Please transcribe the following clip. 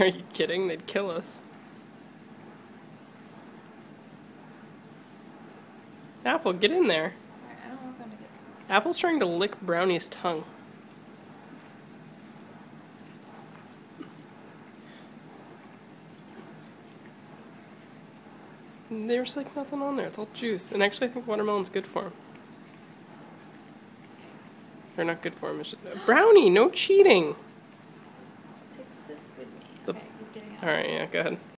Are you kidding? They'd kill us. Apple, get in there. Apple's trying to lick Brownie's tongue. There's like nothing on there. It's all juice. And actually, I think watermelon's good for him. Or not good for him. It's just, Brownie, no cheating. This with me. The- he's getting out. All right, yeah, go ahead.